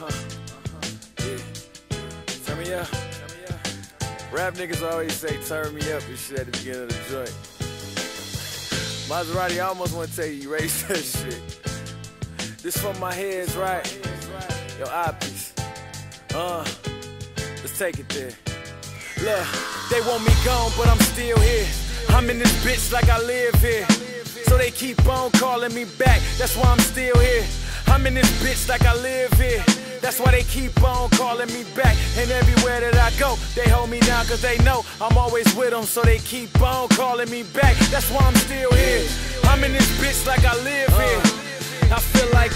huh. Yeah. Turn me up. Rap niggas always say turn me up and shit at the beginning of the joint. Maserati, I almost want to tell you, erase that shit. This from my heads, right? Yo, eyepiece. Uh, let's take it there. Look, they want me gone, but I'm still here. I'm in this bitch like I live here. So they keep on calling me back, that's why I'm still here. I'm in this bitch like I live here. That's why they keep on calling me back. And everywhere that I go, they hold me down cause they know I'm always with them. So they keep on calling me back. That's why I'm still here. I'm in this bitch like I live here.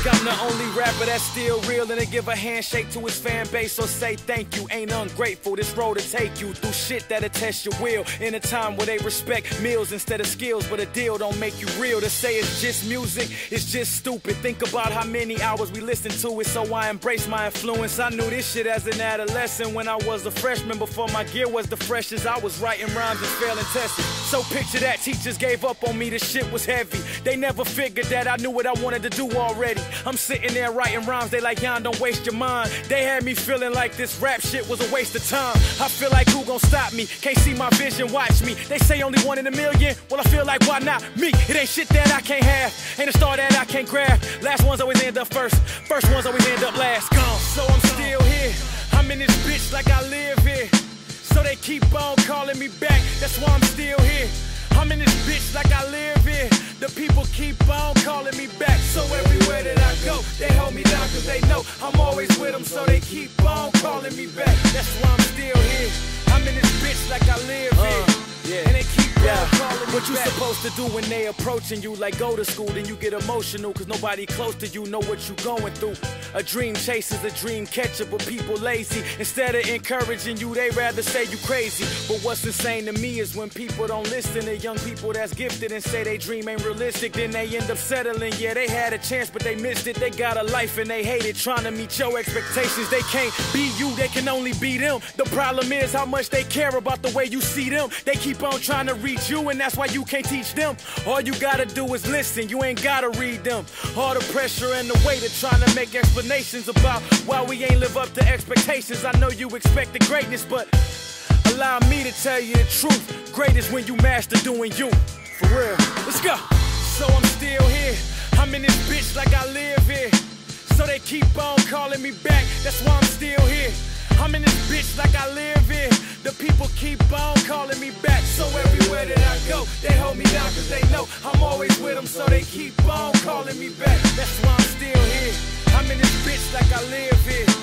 Like I'm the only rapper that's still real and they give a handshake to his fan base. So say thank you, ain't ungrateful. This road to take you through shit that'll test your will. In a time where they respect meals instead of skills, but a deal don't make you real. To say it's just music, it's just stupid. Think about how many hours we listen to it, so I embrace my influence. I knew this shit as an adolescent when I was a freshman. Before my gear was the freshest, I was writing rhymes and failing tests. So picture that teachers gave up on me, the shit was heavy. They never figured that I knew what I wanted to do already. I'm sitting there writing rhymes, they like, Yon, don't waste your mind. They had me feeling like this rap shit was a waste of time. I feel like who gon' stop me? Can't see my vision, watch me. They say only one in a million, well I feel like why not me? It ain't shit that I can't have, ain't a star that I can't grab. Last ones always end up first, first ones always end up last. Gone, so I'm still here. I'm in this bitch like I live here. So they keep on calling me back, that's why I'm still here. I'm in this bitch like I live here. The people keep on calling me back. So everywhere that I go, they hold me down cause they know I'm always with them. So they keep on calling me back. That's why I'm still here. I'm in this bitch like I live here. Uh, yeah. And they keep on calling me What you supposed to do when they approaching you like go to school, then you get emotional cause nobody close to you know what you going through. A dream chaser's a dream catcher, but people lazy. Instead of encouraging you, they rather say you crazy. But what's insane to me is when people don't listen to young people that's gifted and say they dream ain't realistic, then they end up settling. Yeah, they had a chance, but they missed it. They got a life and they hate it, trying to meet your expectations. They can't be you, they can only be them. The problem is how much they care about the way you see them. They keep on trying to reach you, and that's why can't teach them. All you gotta do is listen, you ain't gotta read them. All the pressure and the weight of trying to make explanations about why we ain't live up to expectations. I know you expected greatness, but allow me to tell you the truth. Great is when you master doing you. For real. Let's go. So I'm still here. I'm in this bitch like I live here. So they keep on calling me back. That's why I'm still here. I'm in this bitch like I live here. The people keep on calling me back. So everywhere that I go, they hold me down cause they know I'm always with them. So they keep on calling me back. That's why I'm still here. I'm in this bitch like I live here.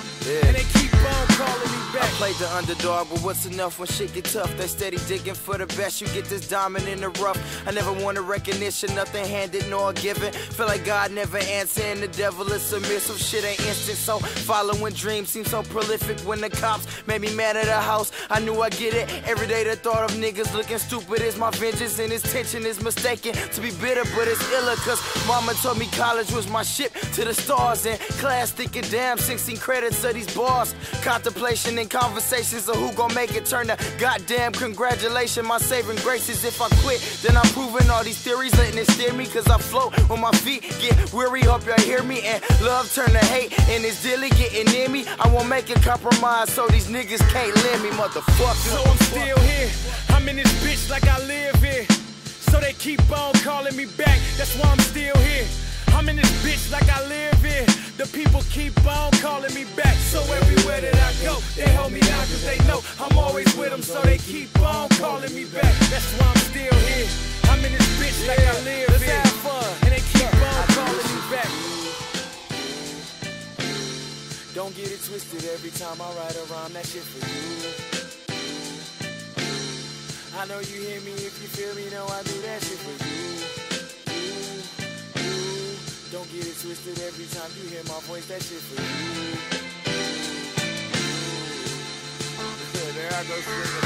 Played the underdog, but what's enough when shit get tough? They steady digging for the best. You get this diamond in the rough. I never wanted recognition, nothing handed nor given. Feel like God never answering. The devil is submissive. Shit ain't instant, so following dreams seems so prolific. When the cops made me mad at the house, I knew I get it. Every day the thought of niggas looking stupid is my vengeance, and his tension is mistaken to be bitter, but it's iller. Cause mama told me college was my ship to the stars, and class thinking damn 16 credits of these bars. Contemplation and conversations of who gon' make it turn to goddamn congratulations. My saving grace is if I quit, then I'm proving all these theories, letting it steer me. Cause I float when my feet get weary. Hope y'all hear me. And love turn to hate, and it's dilly getting near me. I won't make a compromise so these niggas can't lend me, motherfucker. So I'm still here. I'm in this bitch like I live here. So they keep on calling me back. That's why I'm still here. The people keep on calling me back. So everywhere that I go, they hold me down cause they know I'm always with them. So they keep on calling me back. That's why I'm still here. I'm in this bitch like I live let's here. have fun. And they keep on calling me back. Don't get it twisted every time I write a rhyme, that shit for you. I know you hear me if you feel me, know I do that shit hear that shit for you. there I go.